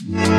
Yeah.